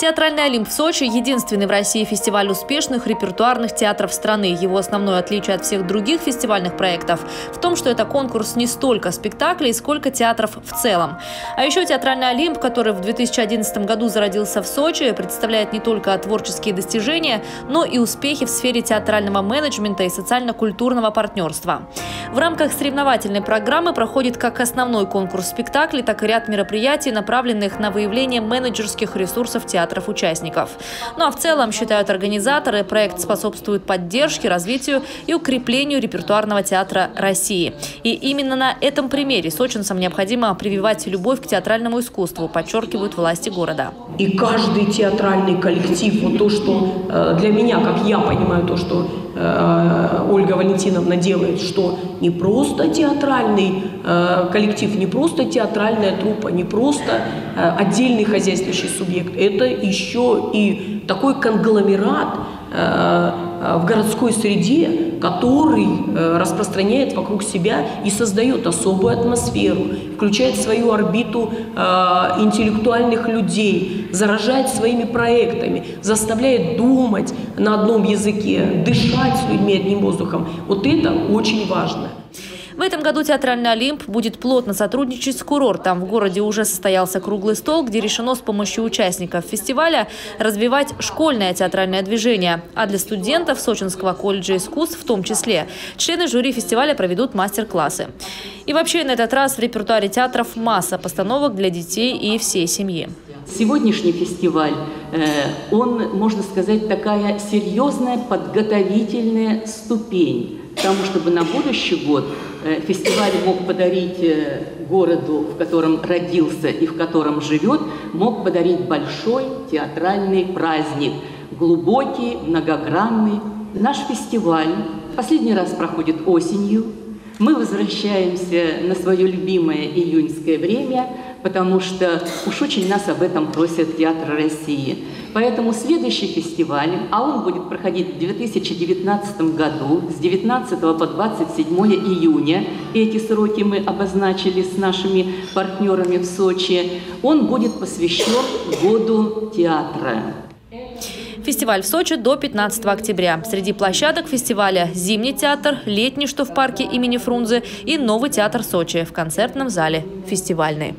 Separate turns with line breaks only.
Театральный Олимп в Сочи – единственный в России фестиваль успешных репертуарных театров страны. Его основное отличие от всех других фестивальных проектов в том, что это конкурс не столько спектаклей, сколько театров в целом. А еще Театральный Олимп, который в 2011 году зародился в Сочи, представляет не только творческие достижения, но и успехи в сфере театрального менеджмента и социально-культурного партнерства. В рамках соревновательной программы проходит как основной конкурс спектаклей, так и ряд мероприятий, направленных на выявление менеджерских ресурсов театра театров-участников. Ну а в целом, считают организаторы, проект способствует поддержке, развитию и укреплению репертуарного театра России. И именно на этом примере сочинцам необходимо прививать любовь к театральному искусству, подчеркивают власти города.
И каждый театральный коллектив, вот то, что э, для меня, как я понимаю, то, что Ольга Валентиновна делает, что не просто театральный э, коллектив, не просто театральная труппа, не просто отдельный хозяйствующий субъект, это еще и такой конгломерат э, э, в городской среде, который э, распространяет вокруг себя и создает особую атмосферу, включает в свою орбиту интеллектуальных людей, заражает своими проектами, заставляет думать на одном языке, дышать с людьми одним воздухом. Вот это очень важно.
В этом году театральный Олимп будет плотно сотрудничать с курортом. В городе уже состоялся круглый стол, где решено с помощью участников фестиваля развивать школьное театральное движение. А для студентов Сочинского колледжа искусств в том числе члены жюри фестиваля проведут мастер-классы. И вообще на этот раз в репертуаре театров масса постановок для детей и всей семьи.
Сегодняшний фестиваль, э, он, можно сказать, такая серьезная подготовительная ступень тому, чтобы на будущий год Э, фестиваль мог подарить э, городу, в котором родился и в котором живет, мог подарить большой театральный праздник, глубокий, многогранный. Наш фестиваль последний раз проходит осенью. Мы возвращаемся на свое любимое июньское время, потому что уж очень нас об этом просят Театр России. Поэтому следующий фестиваль, а он будет проходить в 2019 году с 19 по 27 июня, эти сроки мы обозначили с нашими партнерами в Сочи, он будет посвящен году театра.
Фестиваль в Сочи до 15 октября. Среди площадок фестиваля «Зимний театр», «Летний, что в парке имени Фрунзе» и «Новый театр Сочи» в концертном зале «Фестивальный».